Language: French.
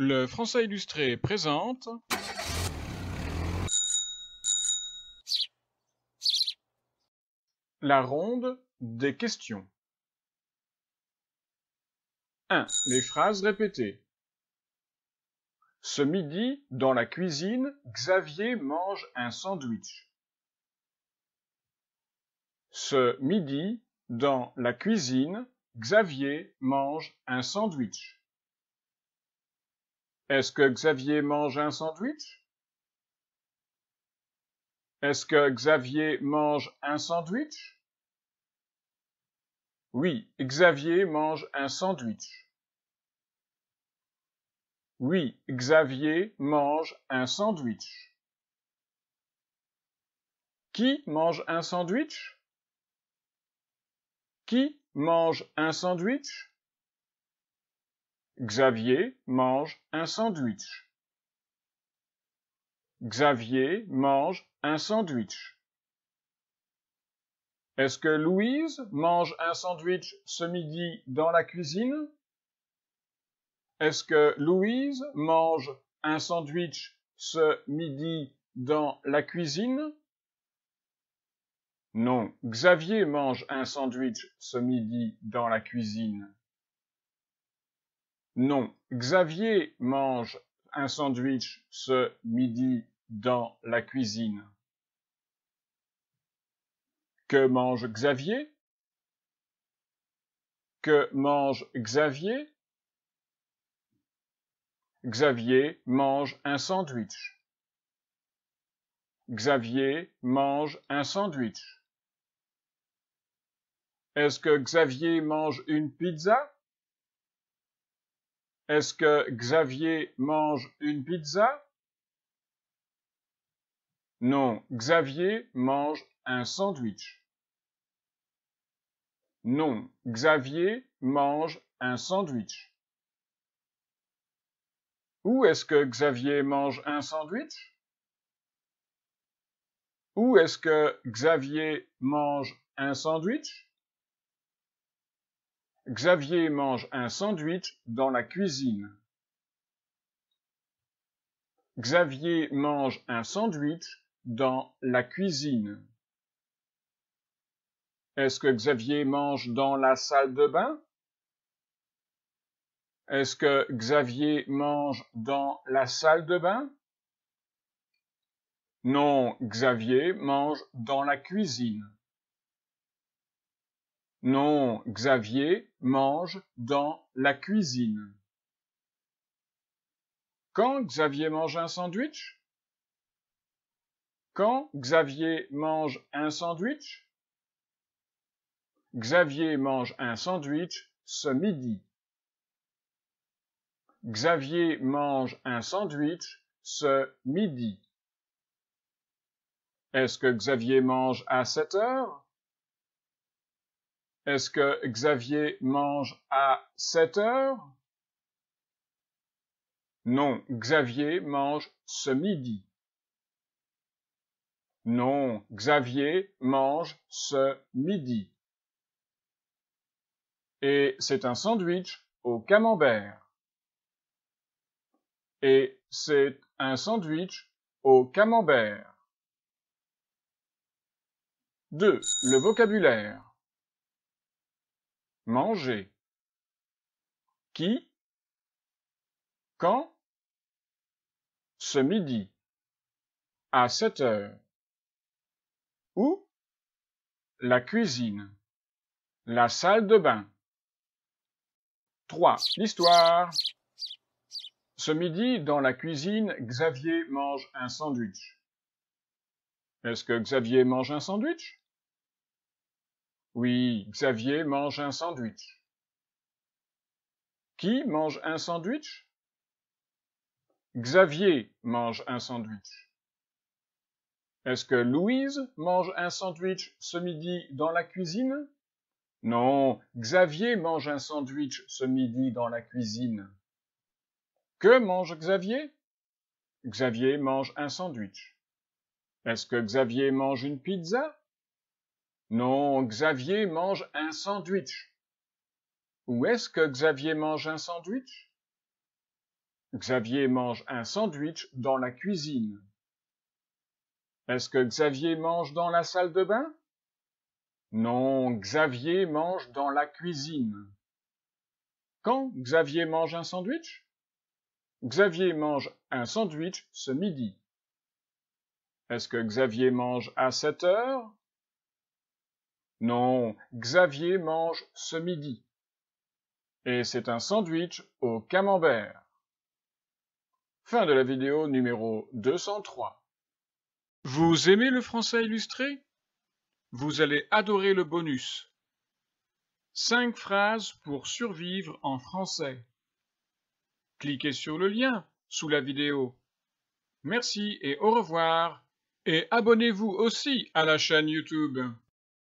Le Français illustré présente la ronde des questions. 1. Les phrases répétées. Ce midi, dans la cuisine, Xavier mange un sandwich. Ce midi, dans la cuisine, Xavier mange un sandwich. Est-ce que Xavier mange un sandwich? Est-ce que Xavier mange un sandwich? Oui, Xavier mange un sandwich. Oui, Xavier mange un sandwich. Qui mange un sandwich? Qui mange un sandwich? Xavier mange un sandwich. Xavier mange un sandwich. Est-ce que Louise mange un sandwich ce midi dans la cuisine? Est-ce que Louise mange un sandwich ce midi dans la cuisine? Non, Xavier mange un sandwich ce midi dans la cuisine. Non, Xavier mange un sandwich ce midi dans la cuisine. Que mange Xavier? Que mange Xavier? Xavier mange un sandwich. Xavier mange un sandwich. Est-ce que Xavier mange une pizza? Est-ce que Xavier mange une pizza? Non, Xavier mange un sandwich. Non, Xavier mange un sandwich. Où est-ce que Xavier mange un sandwich? Où est-ce que Xavier mange un sandwich? Xavier mange un sandwich dans la cuisine. Xavier mange un sandwich dans la cuisine. Est-ce que Xavier mange dans la salle de bain? Est-ce que Xavier mange dans la salle de bain? Non, Xavier mange dans la cuisine. Non, Xavier mange dans la cuisine. Quand Xavier mange un sandwich? Quand Xavier mange un sandwich? Xavier mange un sandwich ce midi. Xavier mange un sandwich ce midi. Est-ce que Xavier mange à 7 heures? Est-ce que Xavier mange à 7 heures? Non, Xavier mange ce midi. Non, Xavier mange ce midi. Et c'est un sandwich au camembert. Et c'est un sandwich au camembert. 2. Le vocabulaire. Manger. Qui? Quand? Ce midi. À sept heures. Où? La cuisine. La salle de bain. 3. L'histoire. Ce midi, dans la cuisine, Xavier mange un sandwich. Est-ce que Xavier mange un sandwich? Oui, Xavier mange un sandwich. Qui mange un sandwich? Xavier mange un sandwich. Est-ce que Louise mange un sandwich ce midi dans la cuisine? Non, Xavier mange un sandwich ce midi dans la cuisine. Que mange Xavier? Xavier mange un sandwich. Est-ce que Xavier mange une pizza? Non, Xavier mange un sandwich. Où est-ce que Xavier mange un sandwich? Xavier mange un sandwich dans la cuisine. Est-ce que Xavier mange dans la salle de bain? Non, Xavier mange dans la cuisine. Quand Xavier mange un sandwich? Xavier mange un sandwich ce midi. Est-ce que Xavier mange à 7 heures? Non, Xavier mange ce midi. Et c'est un sandwich au camembert. Fin de la vidéo numéro 203. Vous aimez le français illustré? Vous allez adorer le bonus. 5 phrases pour survivre en français. Cliquez sur le lien sous la vidéo. Merci et au revoir. Et abonnez-vous aussi à la chaîne YouTube.